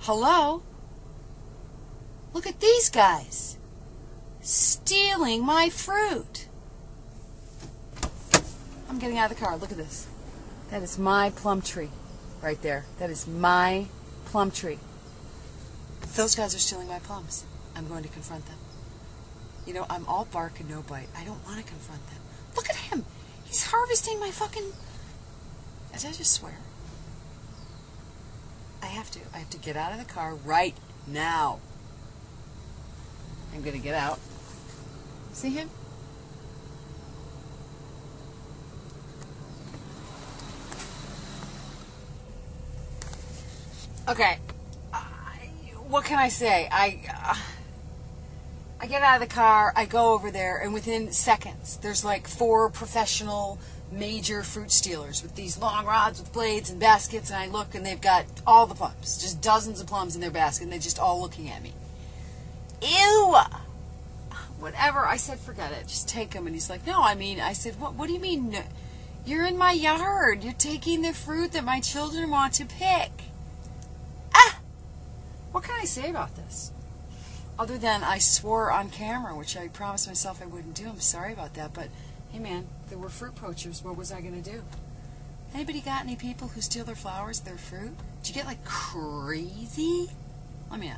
Hello? Look at these guys. Stealing my fruit. I'm getting out of the car. Look at this. That is my plum tree right there. That is my plum tree. Those guys are stealing my plums. I'm going to confront them. You know, I'm all bark and no bite. I don't want to confront them. Look at him. He's harvesting my fucking. Did I just swear? I have to. I have to get out of the car right now. I'm going to get out. See him? Okay. What can I say? I. Uh, I get out of the car, I go over there, and within seconds, there's like four professional major fruit stealers with these long rods with blades and baskets, and I look and they've got all the plums, just dozens of plums in their basket, and they're just all looking at me. Ew! Whatever. I said, forget it. Just take them. And he's like, no, I mean, I said, what, what do you mean? You're in my yard. You're taking the fruit that my children want to pick. Ah! What can I say about this? other than I swore on camera, which I promised myself I wouldn't do. I'm sorry about that, but hey man, there were fruit poachers. What was I going to do? Anybody got any people who steal their flowers, their fruit? Did you get like crazy? Let me know.